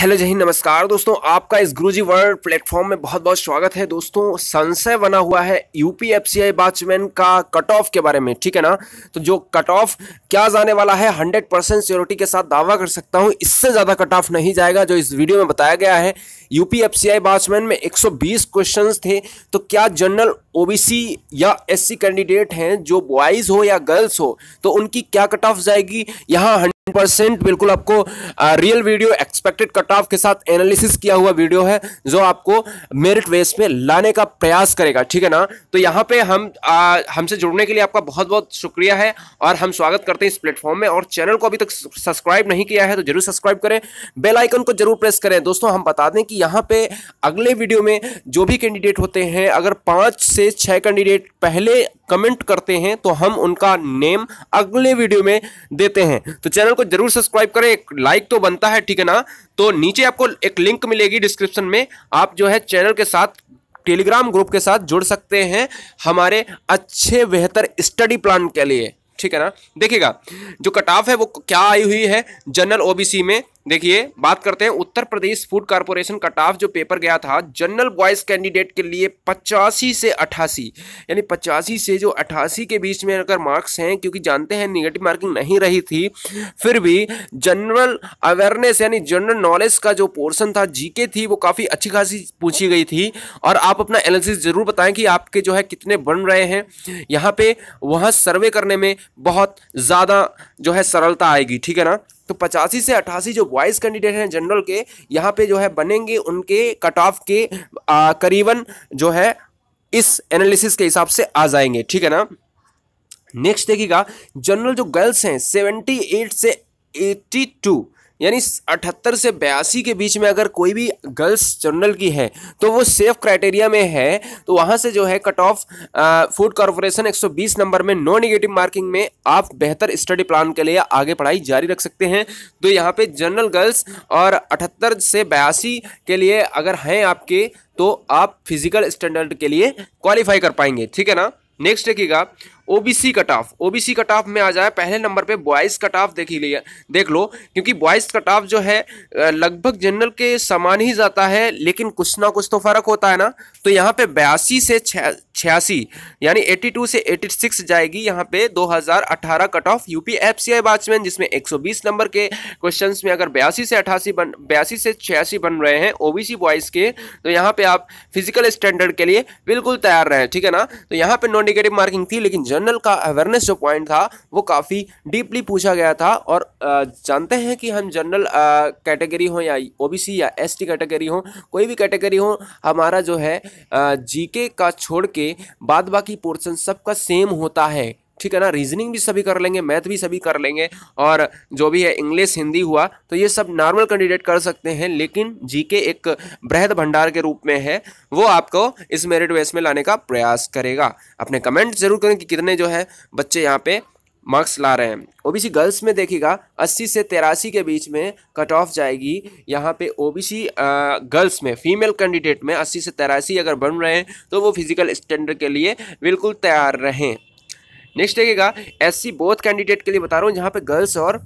Hello जय हिंद, नमस्कार दोस्तों, आपका इस गुरुजी वर्ल्ड प्लेटफॉर्म में बहुत बहुत स्वागत है। दोस्तों, संशय बना हुआ है यूपी एफसीआई बैचमैन का कट ऑफ़ के बारे में, ठीक है ना? तो जो कट ऑफ़ क्या जाने वाला है 100 परसेंट सियोरिटी के साथ दावा कर सकता हूँ, इससे ज़्यादा कट ऑफ़ नहीं जाएगा, जो इस वीडियो में बताया गया है। यूपी एफसीआई बैचमैन में 120 क्वेश्चंस थे तो क्या जनरल ओबीसी या एससी कैंडिडेट हैं, जो बॉयज़ हो या गर्ल्स हो तो उनकी क्या कट ऑफ़ जाएगी? यहाँ परसेंट बिल्कुल आपको real video expected cut off के साथ एनालिसिस किया हुआ वीडियो है, जो आपको मेरिट बेस पे लाने का प्रयास करेगा, ठीक है ना? तो यहाँ पे हम हमसे जुड़ने के लिए आपका बहुत बहुत शुक्रिया है, और हम स्वागत करते हैं इस प्लेटफॉर्म में, और चैनल को अभी तक सब्सक्राइब नहीं किया है तो ज़रूर सब्सक्राइब करें बेल आइकन को ज़रूर प्रेस करें। दोस्तों, हम बता दें कि यहाँ पे अगले वीडियो में जो भी कैंडिडेट होते हैं, अगर पाँच से छः कैंडिडेट पहले कमेंट करते हैं तो हम उनका नेम अगले वीडियो में देते हैं। तो चैनल को ज़रूर सब्सक्राइब करें, एक लाइक तो बनता है, ठीक है ना? तो नीचे आपको एक लिंक मिलेगी डिस्क्रिप्शन में, आप जो है चैनल के साथ, टेलीग्राम ग्रुप के साथ जुड़ सकते हैं हमारे अच्छे, बेहतर स्टडी प्लान के लिए, ठीक है ना? देखिएगा, जो कट ऑफ़ है वो क्या आई हुई है, जनरल ओबीसी में देखिए, बात करते हैं Uttar Pradesh food corporation cut off जो पेपर गया था, जनरल बॉयज़ कैंडिडेट के लिए पचासी से अट्ठासी यानी पचासी से जो अट्ठासी के बीच में अगर मार्क्स हैं, क्योंकि जानते हैं निगेटिव मार्किंग नहीं रही थी, फिर भी जनरल अवेयरनेस यानी जनरल नॉलेज का जो पोर्सन था जीके थी, वो काफ़ी अच्छी खासी पूछी गई थी। और आप अपना एनालिसिस ज़रूर बताएँ कि आपके जो है कितने बन रहे हैं। यहाँ पे वहाँ सर्वे करने में बहुत ज़्यादा जो है सरलता आएगी, ठीक है ना? तो पचासी से अठासी जो वॉइस कैंडिडेट हैं जनरल के, यहाँ पे जो है बनेंगे उनके कट ऑफ़ के करीबन जो है इस एनालिसिस के हिसाब से आ जाएँगे, ठीक है ना? नेक्स्ट देखिएगा जनरल जो गर्ल्स हैं सेवेंटी एट से एट्टी टू यानी अठहत्तर से बयासी के बीच में अगर कोई भी गर्ल्स जनरल की है तो वो सेफ़ क्राइटेरिया में है। तो वहाँ से जो है cut off food corporation 120 number में नो निगेटिव मार्किंग में आप बेहतर स्टडी प्लान के लिए आगे पढ़ाई जारी रख सकते हैं। तो यहाँ पे जनरल गर्ल्स और अठहत्तर से बयासी के लिए अगर हैं आपके तो आप फ़िज़िकल स्टैंडर्ड के लिए क्वालिफाई कर पाएँगे। ठीक है ना? नेक्स्ट देखिएगा। OBC cut off OBC cut off में आ जाए, पहले नंबर पे बॉयज़ कट ऑफ़ देख लिया देख लो, क्योंकि बॉयज़ कट ऑफ़ जो है लगभग जनरल के समान ही जाता है, लेकिन कुछ ना कुछ तो फ़र्क होता है ना? तो यहाँ पे बयासी से छियासी, यानी 82 से 86 जाएगी यहाँ पे 2018 cut off UP I batsman जिसमें 120 नंबर के क्वेश्चंस में अगर बयासी से अठासी बन, बयासी से छियासी बन रहे हैं ओबीसी बॉयज़ के तो यहाँ पे आप फ़िज़िकल स्टैंडर्ड के लिए बिल्कुल तैयार रहे, ठीक है ना? तो यहाँ पे नॉन निगेटिव मार्किंग थी, लेकिन जनरल का अवेयरनेस जो पॉइंट था, वो काफ़ी डीपली पूछा गया था और जानते हैं कि हम जनरल कैटेगरी हो या ओबीसी या एसटी कैटेगरी हो, कोई भी कैटेगरी हो, हमारा जो है जीके का छोड़ के बाद बाकी पोर्सन सबका सेम होता है। ठीक है ना? रीजनिंग भी सभी कर लेंगे मैथ भी सभी कर लेंगे और जो भी है इंग्लिश हिंदी हुआ तो ये सब नॉर्मल कैंडिडेट कर सकते हैं, लेकिन जीके एक बृहद भंडार के रूप में है। वो आपको इस मेरिट बेस में लाने का प्रयास करेगा। अपने कमेंट ज़रूर करें कि कितने जो है बच्चे यहाँ पे मार्क्स ला रहे हैं। ओबीसी गर्ल्स में देखिएगा 80 से तेरासी के बीच में कट ऑफ़ जाएगी। यहाँ पे ओबीसी गर्ल्स में फीमेल कैंडिडेट में 80 से तेरासी अगर बन रहे हैं तो वो फ़िज़िकल स्टैंडर्ड के लिए बिल्कुल तैयार रहें। नेक्स्ट देखिएगा एससी बोथ कैंडिडेट के लिए बता रहा हूँ जहाँ पे गर्ल्स और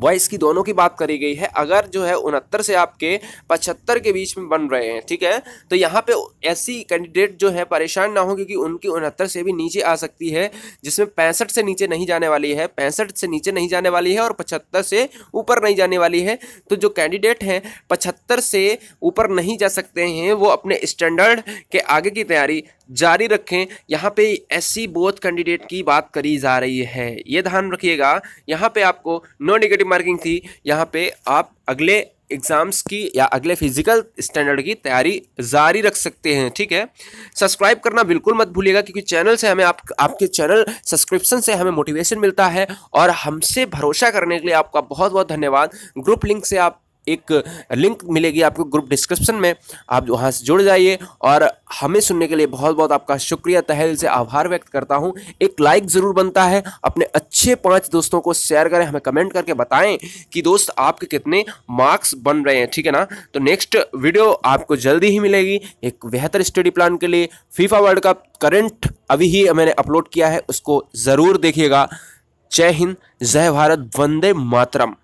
बॉयज़ की दोनों की बात करी गई है। अगर जो है उनहत्तर से आपके पचहत्तर के बीच में बन रहे हैं, ठीक है? तो यहाँ पे ऐसी कैंडिडेट जो है परेशान ना हो क्योंकि उनकी उनहत्तर से भी नीचे आ सकती है, जिसमें पैंसठ से नीचे नहीं जाने वाली है। पैंसठ से नीचे नहीं जाने वाली है और पचहत्तर से ऊपर नहीं जाने वाली है। तो जो कैंडिडेट हैं, पचहत्तर से ऊपर नहीं जा सकते हैं, वो अपने स्टैंडर्ड के आगे की तैयारी जारी रखें। यहाँ पे ऐसी बोथ कैंडिडेट की बात करी जा रही है। ये ध्यान रखिएगा, यहाँ पे आपको नो नेगेटिव मार्किंग थी, यहाँ पे आप अगले एग्ज़ाम्स की या अगले फ़िज़िकल स्टैंडर्ड की तैयारी जारी रख सकते हैं, ठीक है? सब्सक्राइब करना बिल्कुल मत भूलिएगा, क्योंकि चैनल से हमें आप, आपके चैनल सब्सक्रिप्शन से हमें मोटिवेशन मिलता है, और हमसे भरोसा करने के लिए आपका बहुत बहुत धन्यवाद। ग्रुप लिंक से आप एक लिंक मिलेगी आपको ग्रुप डिस्क्रिप्शन में। आप वहाँ से जुड़ जाइए और हमें सुनने के लिए बहुत बहुत आपका शुक्रिया। तहल से आभार व्यक्त करता हूँ। एक लाइक ज़रूर बनता है। अपने अच्छे पाँच दोस्तों को शेयर करें, हमें कमेंट करके बताएँ कि दोस्त आपके कितने मार्क्स बन रहे हैं, ठीक है ना? तो नेक्स्ट वीडियो आपको जल्दी ही मिलेगी एक बेहतर स्टडी प्लान के लिए। फीफा वर्ल्ड कप करंट अभी ही मैंने अपलोड किया है, उसको ज़रूर देखिएगा। जय हिंद, जय भारत, वंदे मातरम।